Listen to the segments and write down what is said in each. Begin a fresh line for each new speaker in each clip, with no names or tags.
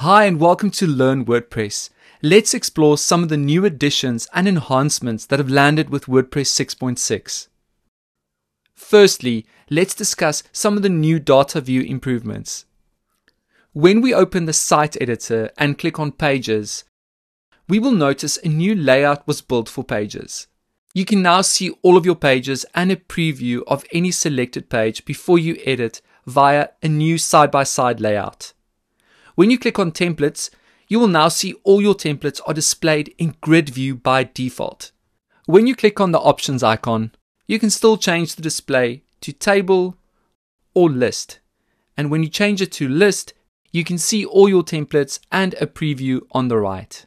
Hi, and welcome to Learn WordPress. Let's explore some of the new additions and enhancements that have landed with WordPress 6.6. Firstly, let's discuss some of the new data view improvements. When we open the site editor and click on Pages, we will notice a new layout was built for Pages. You can now see all of your pages and a preview of any selected page before you edit via a new side-by-side layout. When you click on templates, you will now see all your templates are displayed in grid view by default. When you click on the options icon, you can still change the display to table or list. And when you change it to list, you can see all your templates and a preview on the right.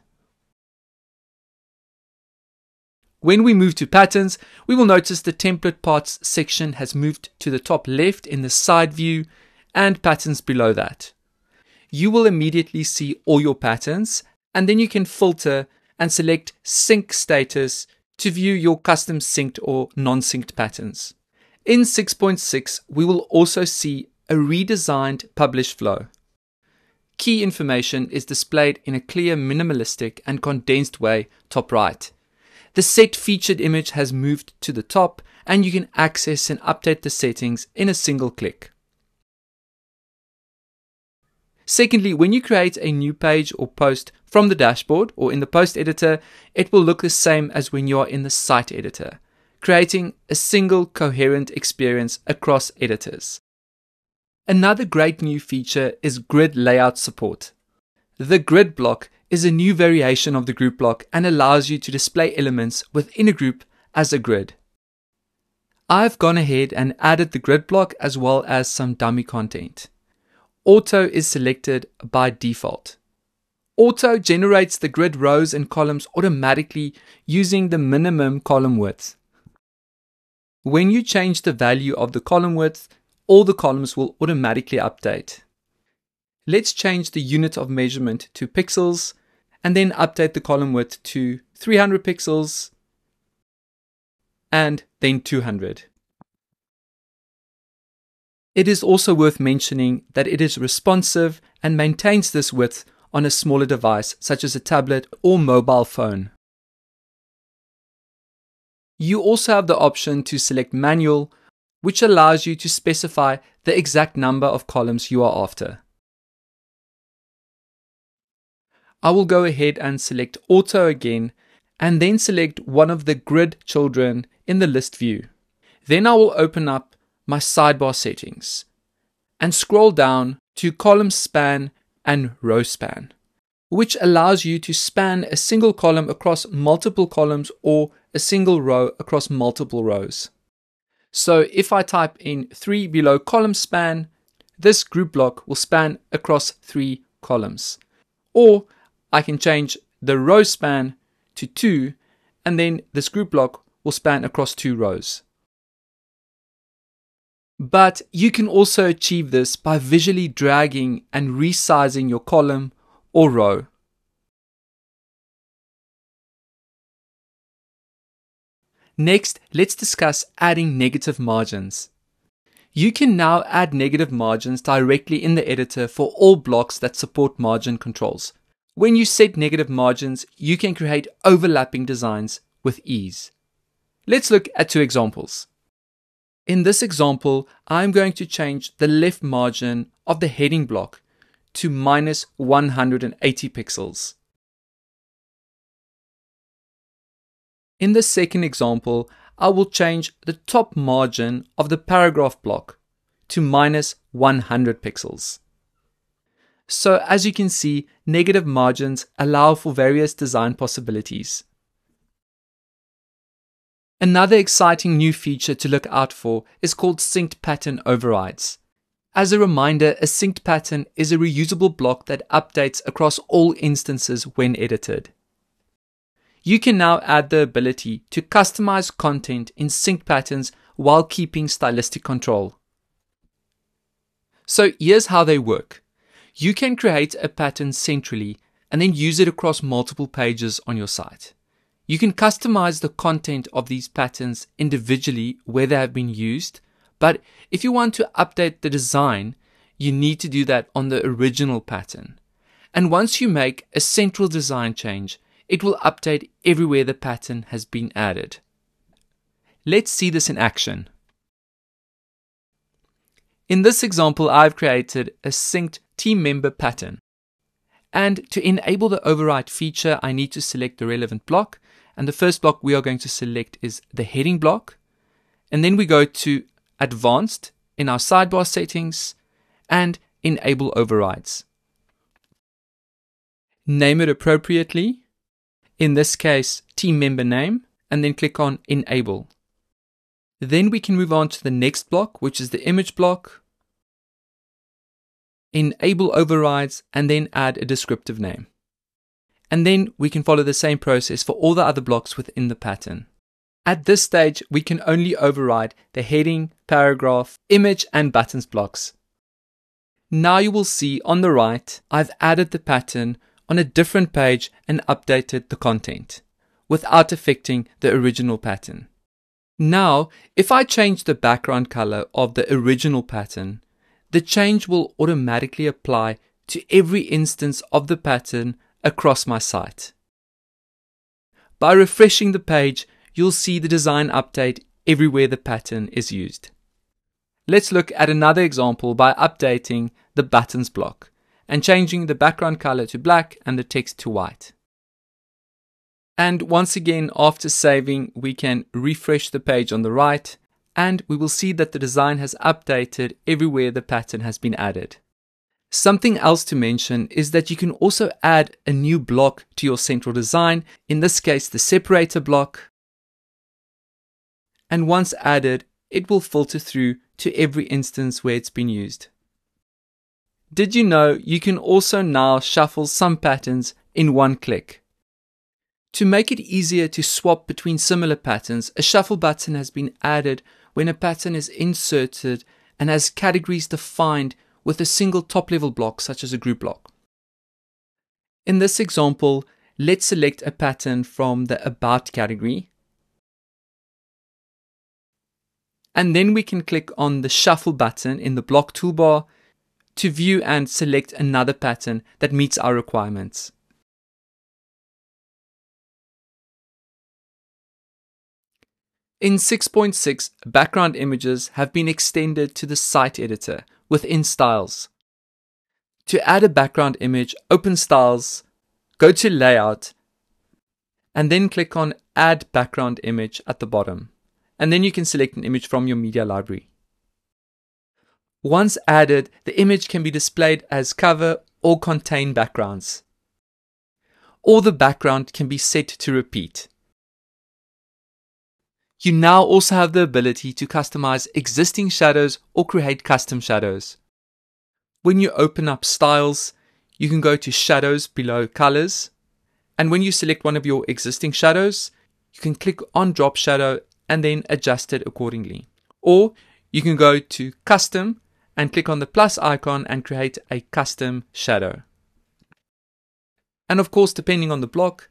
When we move to patterns, we will notice the template parts section has moved to the top left in the side view and patterns below that you will immediately see all your patterns and then you can filter and select sync status to view your custom synced or non-synced patterns. In 6.6, we will also see a redesigned publish flow. Key information is displayed in a clear, minimalistic, and condensed way top right. The set featured image has moved to the top, and you can access and update the settings in a single click. Secondly, when you create a new page or post from the dashboard or in the post editor, it will look the same as when you are in the site editor, creating a single coherent experience across editors. Another great new feature is grid layout support. The grid block is a new variation of the group block and allows you to display elements within a group as a grid. I've gone ahead and added the grid block as well as some dummy content. Auto is selected by default. Auto generates the grid rows and columns automatically using the minimum column width. When you change the value of the column width, all the columns will automatically update. Let's change the unit of measurement to pixels and then update the column width to 300 pixels and then 200. It is also worth mentioning that it is responsive and maintains this width on a smaller device such as a tablet or mobile phone. You also have the option to select manual, which allows you to specify the exact number of columns you are after. I will go ahead and select auto again and then select one of the grid children in the list view. Then I will open up my sidebar settings and scroll down to column span and row span, which allows you to span a single column across multiple columns or a single row across multiple rows. So if I type in 3 below column span, this group block will span across three columns. Or I can change the row span to 2 and then this group block will span across two rows. But you can also achieve this by visually dragging and resizing your column or row. Next, let's discuss adding negative margins. You can now add negative margins directly in the editor for all blocks that support margin controls. When you set negative margins, you can create overlapping designs with ease. Let's look at two examples. In this example, I'm going to change the left margin of the heading block to minus 180 pixels. In the second example, I will change the top margin of the paragraph block to minus 100 pixels. So as you can see, negative margins allow for various design possibilities. Another exciting new feature to look out for is called synced pattern overrides. As a reminder, a synced pattern is a reusable block that updates across all instances when edited. You can now add the ability to customize content in synced patterns while keeping stylistic control. So here's how they work. You can create a pattern centrally and then use it across multiple pages on your site. You can customize the content of these patterns individually where they have been used, but if you want to update the design, you need to do that on the original pattern. And once you make a central design change, it will update everywhere the pattern has been added. Let's see this in action. In this example, I've created a synced team member pattern. And to enable the override feature, I need to select the relevant block. And the first block we are going to select is the heading block. And then we go to advanced in our sidebar settings and enable overrides. Name it appropriately. In this case, team member name, and then click on enable. Then we can move on to the next block, which is the image block. Enable overrides and then add a descriptive name. And then we can follow the same process for all the other blocks within the pattern. At this stage, we can only override the heading, paragraph, image, and buttons blocks. Now you will see on the right, I've added the pattern on a different page and updated the content without affecting the original pattern. Now, if I change the background color of the original pattern, the change will automatically apply to every instance of the pattern across my site. By refreshing the page, you'll see the design update everywhere the pattern is used. Let's look at another example by updating the buttons block and changing the background color to black and the text to white. And once again, after saving, we can refresh the page on the right and we will see that the design has updated everywhere the pattern has been added. Something else to mention is that you can also add a new block to your central design, in this case the separator block. And once added, it will filter through to every instance where it's been used. Did you know you can also now shuffle some patterns in one click? To make it easier to swap between similar patterns, a shuffle button has been added when a pattern is inserted and has categories defined with a single top level block such as a group block. In this example, let's select a pattern from the About category. And then we can click on the Shuffle button in the block toolbar to view and select another pattern that meets our requirements. In 6.6, background images have been extended to the site editor within Styles. To add a background image, open Styles, go to Layout, and then click on Add Background Image at the bottom. And then you can select an image from your media library. Once added, the image can be displayed as cover or contain backgrounds. Or the background can be set to repeat. You now also have the ability to customize existing shadows or create custom shadows. When you open up styles, you can go to shadows below colors. And when you select one of your existing shadows, you can click on drop shadow and then adjust it accordingly. Or you can go to custom and click on the plus icon and create a custom shadow. And of course, depending on the block,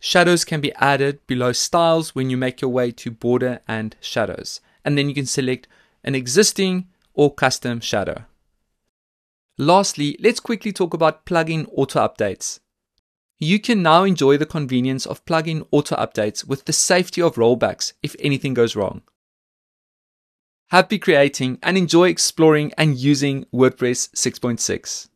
Shadows can be added below styles when you make your way to border and shadows. And then you can select an existing or custom shadow. Lastly, let's quickly talk about plugin auto updates. You can now enjoy the convenience of plugin auto updates with the safety of rollbacks if anything goes wrong. Happy creating and enjoy exploring and using WordPress 6.6.